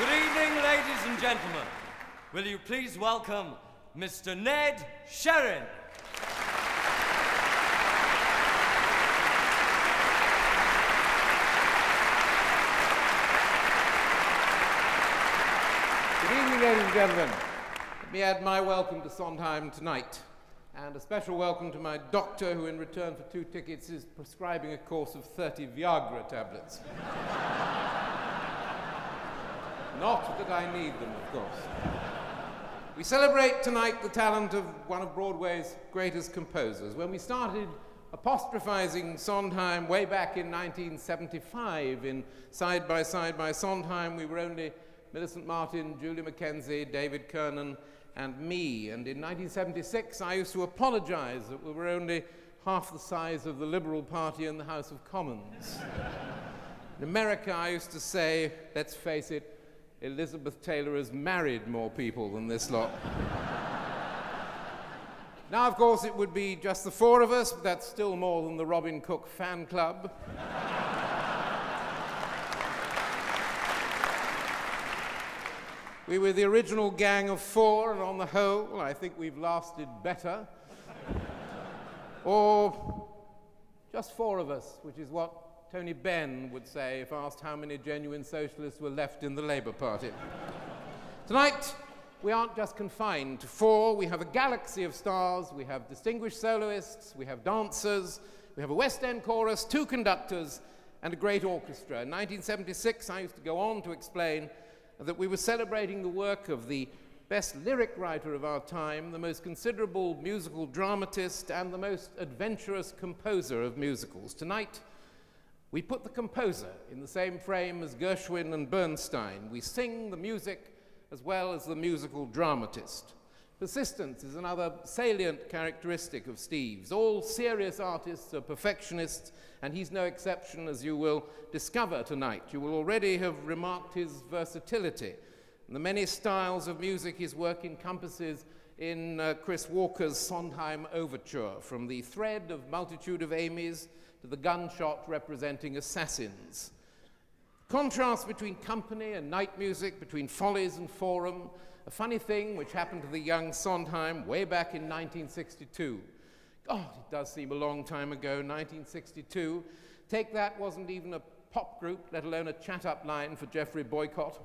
Good evening, ladies and gentlemen. Will you please welcome Mr. Ned Sherrin? Good evening, ladies and gentlemen. Let me add my welcome to Sondheim tonight, and a special welcome to my doctor, who, in return for two tickets, is prescribing a course of 30 Viagra tablets. Not that I need them, of course. We celebrate tonight the talent of one of Broadway's greatest composers. When we started apostrophizing Sondheim way back in 1975 in Side by Side by Sondheim, we were only Millicent Martin, Julia McKenzie, David Kernan, and me. And in 1976, I used to apologize that we were only half the size of the Liberal Party in the House of Commons. in America, I used to say, let's face it, Elizabeth Taylor has married more people than this lot. now, of course, it would be just the four of us, but that's still more than the Robin Cook fan club. We were the original gang of four, and on the whole, I think we've lasted better. or just four of us, which is what Tony Benn would say if asked how many genuine socialists were left in the Labour Party. Tonight, we aren't just confined to four, we have a galaxy of stars, we have distinguished soloists, we have dancers, we have a West End chorus, two conductors, and a great orchestra. In 1976, I used to go on to explain that we were celebrating the work of the best lyric writer of our time, the most considerable musical dramatist, and the most adventurous composer of musicals. Tonight, we put the composer in the same frame as Gershwin and Bernstein. We sing the music as well as the musical dramatist. Persistence is another salient characteristic of Steve's. All serious artists are perfectionists, and he's no exception, as you will discover tonight. You will already have remarked his versatility, and the many styles of music his work encompasses in uh, Chris Walker's Sondheim Overture, from the thread of Multitude of Amy's to the gunshot representing assassins. Contrast between company and night music, between follies and forum, a funny thing which happened to the young Sondheim way back in 1962. God, it does seem a long time ago, 1962. Take That wasn't even a pop group, let alone a chat up line for Geoffrey Boycott.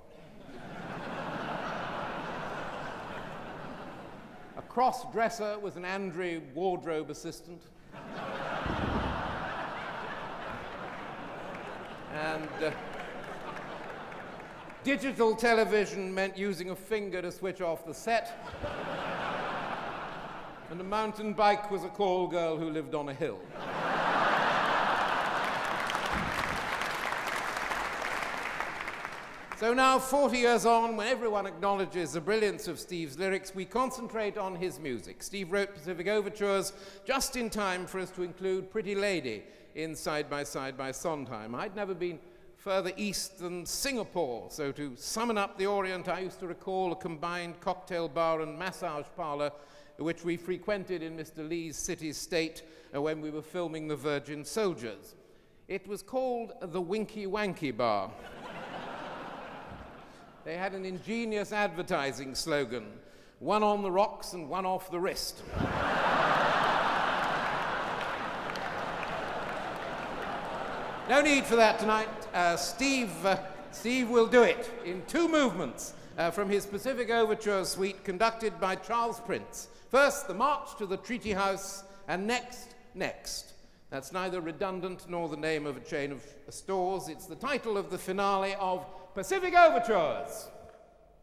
Cross dresser was an Andre wardrobe assistant. and. Uh, Digital television meant using a finger to switch off the set. and a mountain bike was a call girl who lived on a hill. So now, 40 years on, when everyone acknowledges the brilliance of Steve's lyrics, we concentrate on his music. Steve wrote Pacific Overtures just in time for us to include Pretty Lady in Side by Side by Sondheim. I'd never been further east than Singapore. So, to summon up the Orient, I used to recall a combined cocktail bar and massage parlor which we frequented in Mr. Lee's city state uh, when we were filming The Virgin Soldiers. It was called the Winky Wanky Bar. They had an ingenious advertising slogan one on the rocks and one off the wrist. No need for that tonight. Uh, Steve, uh, Steve will do it in two movements uh, from his Pacific Overture suite conducted by Charles Prince. First, the March to the Treaty House, and next, Next. That's neither redundant nor the name of a chain of stores. It's the title of the finale of Pacific Overtures.